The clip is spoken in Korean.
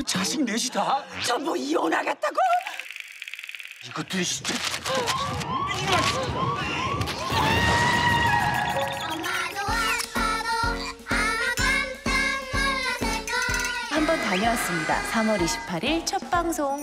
그 자식 넷이 다? 전부 이혼하겠다고? 이것들이 진짜. 엄마도 아빠도 아마 깜짝 놀랐을 거야 한번 다녀왔습니다. 3월 28일 첫 방송.